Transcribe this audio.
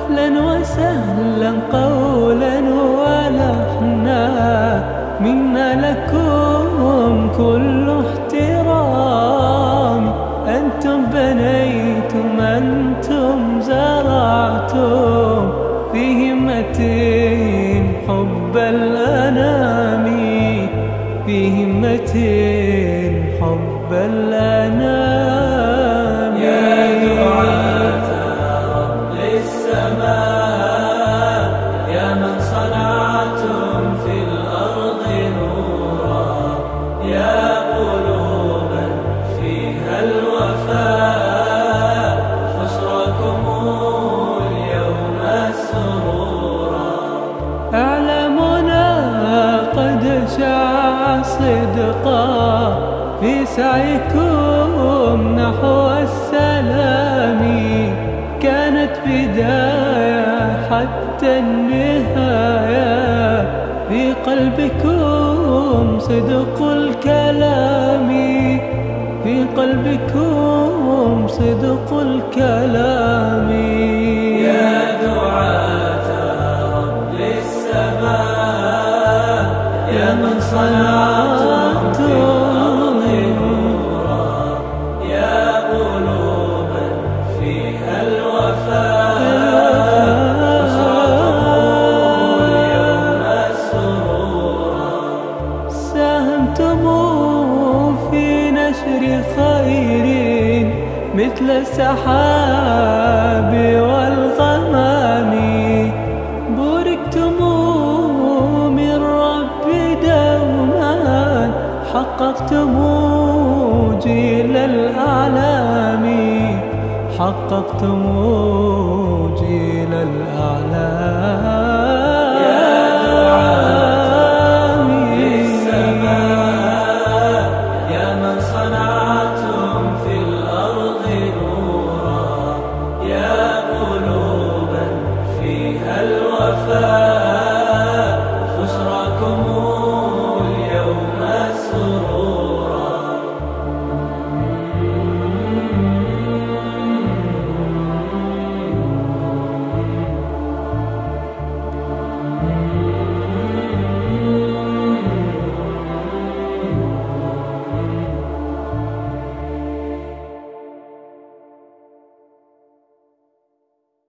أهلا وسهلا قولا ولحنا منا لكم كل احترام. أنتم بنيتم أنتم زرعتم في همتين حب الأنام. في همتين حب الأنام. صدقا في سعيكم نحو السلام. كانت بداية حتى النهاية. في قلبكم صدق الكلام. في قلبكم صدق الكلام. يا دعاة نشر خير مثل السحاب والغمام. بوركتم من رب دوما حققتم جيل الأعلام. حققتم جيل الأعلام.